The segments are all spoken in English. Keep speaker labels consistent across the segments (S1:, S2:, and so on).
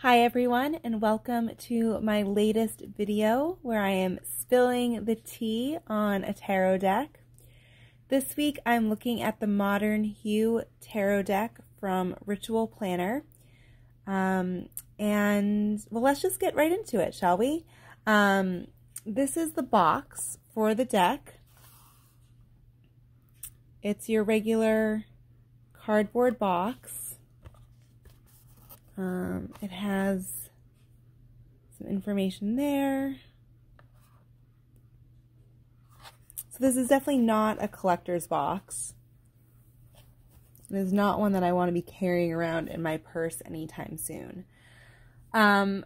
S1: Hi everyone and welcome to my latest video where I am spilling the tea on a tarot deck. This week I'm looking at the Modern Hue Tarot deck from Writual Planner. Um, and well, let's just get right into it, shall we? Um, this is the box for the deck. It's your regular cardboard box. Um, it has some information there. So this is definitely not a collector's box. It is not one that I want to be carrying around in my purse anytime soon. Um,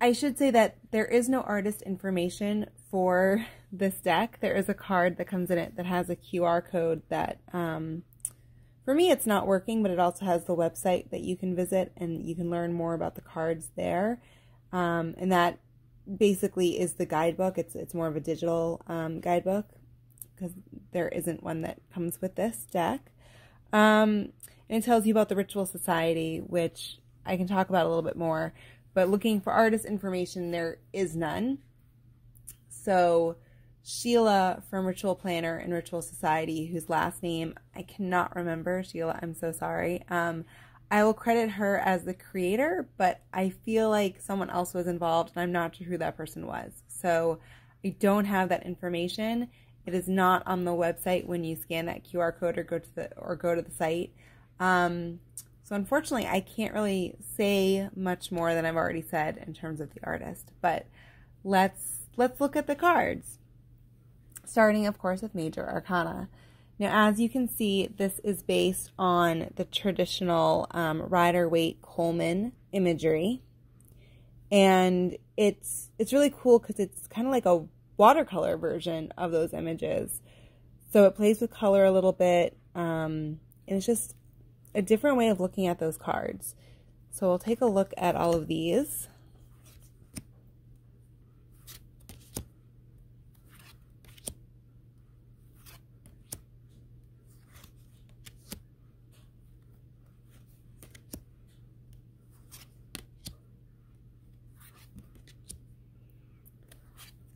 S1: I should say that there is no artist information for this deck. There is a card that comes in it that has a QR code that, um, for me, it's not working, but it also has the website that you can visit and you can learn more about the cards there. Um, and that basically is the guidebook. It's it's more of a digital um, guidebook because there isn't one that comes with this deck. Um, and it tells you about the Writual Society, which I can talk about a little bit more. But looking for artist information, there is none. So Sheila from Writual Planner and Writual Society, whose last name I cannot remember, Sheila, I'm so sorry. Um, I will credit her as the creator, but I feel like someone else was involved and I'm not sure who that person was. So I don't have that information. It is not on the website when you scan that QR code or go to the or go to the site. Um, so unfortunately, I can't really say much more than I've already said in terms of the artist. But let's let's look at the cards. Starting, of course, with Major Arcana. Now, as you can see, this is based on the traditional um, Rider Waite Colman imagery, and it's it's really cool because it's kind of like a watercolor version of those images. So it plays with color a little bit, um, and it's just a different way of looking at those cards. So we'll take a look at all of these.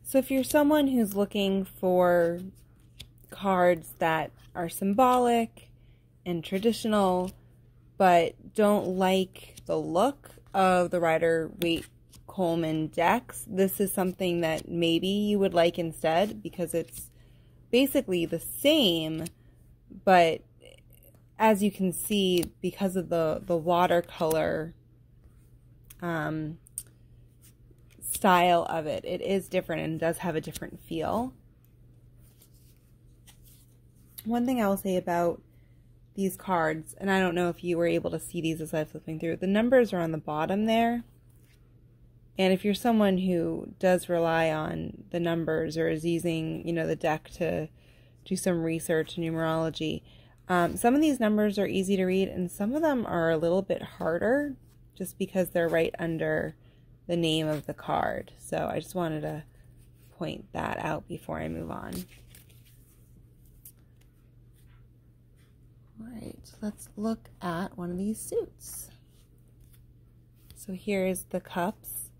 S1: So if you're someone who's looking for cards that are symbolic and traditional, but don't like the look of the Rider Waite Colman decks, this is something that maybe you would like instead because it's basically the same, but as you can see, because of the, the watercolor um, style of it, it is different and does have a different feel. One thing I will say about these cards, and I don't know if you were able to see these as I was flipping through, the numbers are on the bottom there. And if you're someone who does rely on the numbers or is using, you know, the deck to do some research, numerology, um, some of these numbers are easy to read and some of them are a little bit harder just because they're right under the name of the card. So I just wanted to point that out before I move on. All right, let's look at one of these suits. So here's the cups.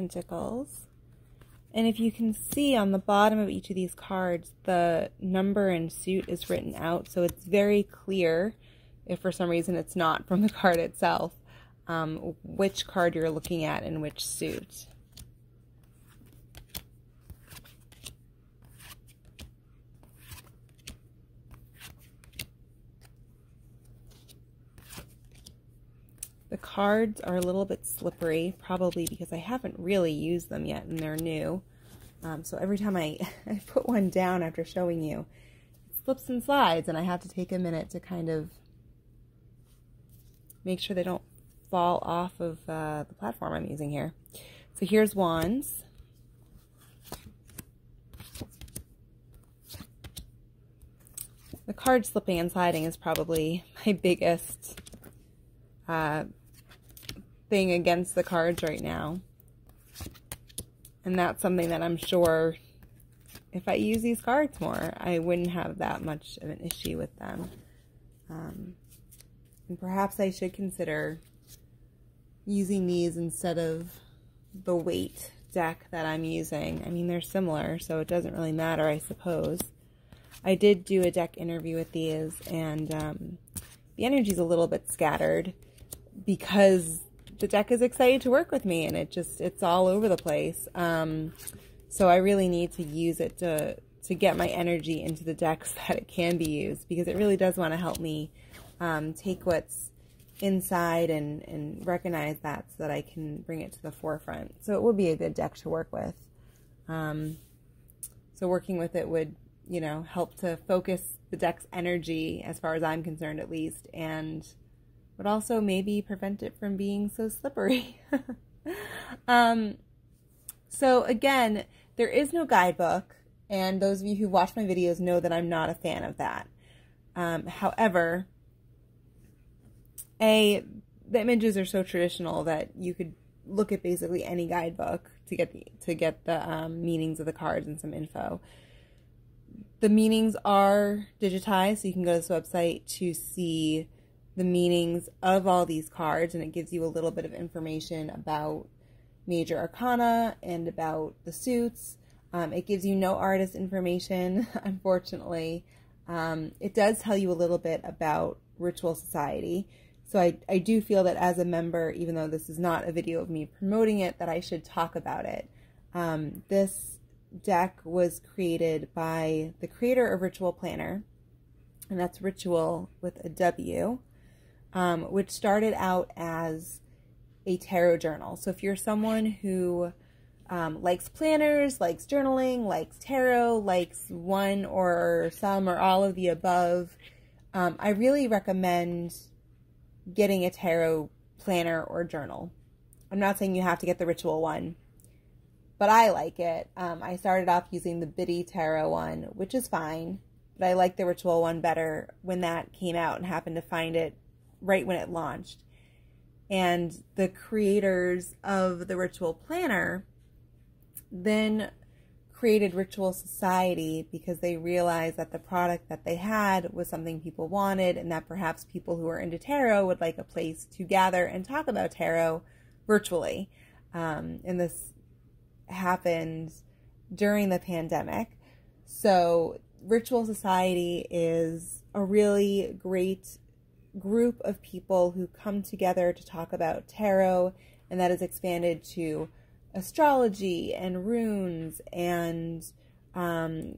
S1: Pentacles. And if you can see on the bottom of each of these cards, the number and suit is written out. So it's very clear, if for some reason it's not from the card itself, um, which card you're looking at and which suit. The cards are a little bit slippery, probably because I haven't really used them yet and they're new. Um, so every time I, I put one down after showing you, it slips and slides and I have to take a minute to kind of make sure they don't fall off of uh, the platform I'm using here. So here's wands. The card slipping and sliding is probably my biggest uh, thing against the cards right now. And that's something that I'm sure if I use these cards more, I wouldn't have that much of an issue with them. Um, and perhaps I should consider using these instead of the Waite deck that I'm using. I mean, they're similar, so it doesn't really matter, I suppose. I did do a deck interview with these, and um, the energy's a little bit scattered because the deck is excited to work with me, and it just, it's all over the place. Um, so I really need to use it to, to get my energy into the decks that it can be used, because it really does want to help me um, take what's inside and, and recognize that so that I can bring it to the forefront. So it would be a good deck to work with. Um, so working with it would, you know, help to focus the deck's energy, as far as I'm concerned at least, and would also maybe prevent it from being so slippery. um, so again, there is no guidebook, and those of you who watch my videos know that I'm not a fan of that. Um, however, a the images are so traditional that you could look at basically any guidebook to get the to get the um, meanings of the cards and some info. The meanings are digitized, so you can go to this website to see the meanings of all these cards, and it gives you a little bit of information about major arcana and about the suits. Um, it gives you no artist information, unfortunately. Um, it does tell you a little bit about Writual Society. So I, I do feel that as a member, even though this is not a video of me promoting it, that I should talk about it. Um, this deck was created by the creator of Writual Planner, and that's Writual with a W, um, which started out as a tarot journal. So if you're someone who um, likes planners, likes journaling, likes tarot, likes one or some or all of the above, um, I really recommend getting a tarot planner or journal. I'm not saying you have to get the Writual one, but I like it. Um, I started off using the Biddy Tarot one, which is fine, but I like the Writual one better when that came out and happened to find it right when it launched. And the creators of the Writual planner then created Writual Society because they realized that the product that they had was something people wanted and that perhaps people who are into tarot would like a place to gather and talk about tarot virtually. Um, and this happened during the pandemic. So, Writual Society is a really great group of people who come together to talk about tarot, and that has expanded to astrology and runes and um,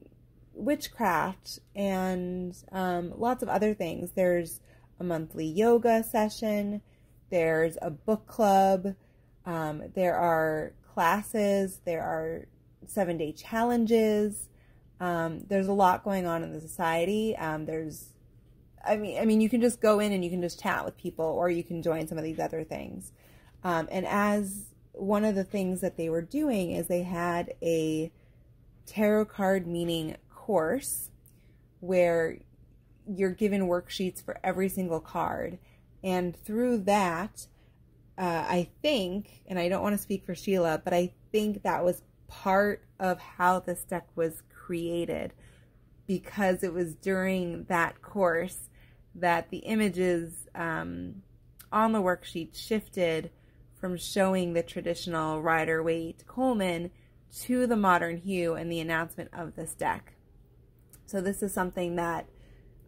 S1: witchcraft and um, lots of other things. There's a monthly yoga session, there's a book club, um, there are classes, there are seven day challenges. Um, there's a lot going on in the society. Um, there's, I mean, I mean, you can just go in and you can just chat with people, or you can join some of these other things. Um, and as one of the things that they were doing is they had a tarot card meaning course where you're given worksheets for every single card. And through that, uh, I think, and I don't want to speak for Sheila, but I think that was part of how this deck was created because it was during that course that the images um, on the worksheet shifted from showing the traditional Rider Waite Colman to the modern hue and the announcement of this deck. So this is something that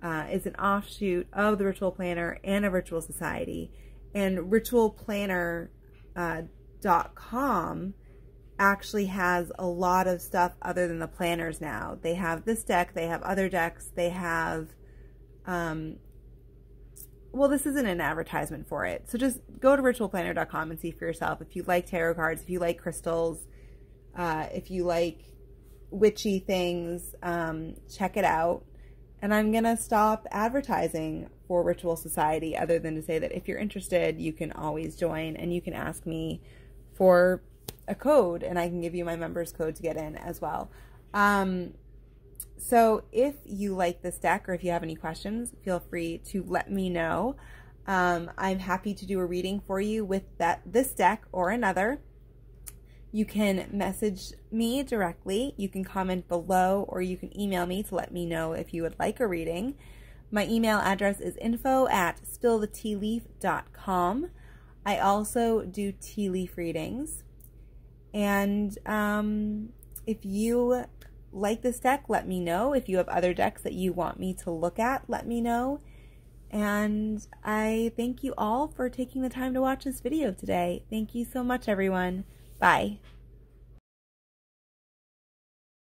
S1: uh, is an offshoot of the Writual Planner and a Writual Society. And writualplanner.com uh, actually has a lot of stuff other than the planners now. They have this deck, they have other decks, they have um, well, this isn't an advertisement for it. So just go to writualplanner.com and see for yourself if you like tarot cards, if you like crystals, uh, if you like witchy things, um, check it out. And I'm going to stop advertising for Writual Society other than to say that if you're interested, you can always join and you can ask me for a code and I can give you my members code to get in as well. Um, so if you like this deck or if you have any questions, feel free to let me know. Um, I'm happy to do a reading for you with that this deck or another. You can message me directly. You can comment below or you can email me to let me know if you would like a reading. My email address is info at spillthetealeaf.com. I also do tea leaf readings. And um, if you like this deck, let me know. If you have other decks that you want me to look at, let me know. And I thank you all for taking the time to watch this video today. Thank you so much, everyone. Bye.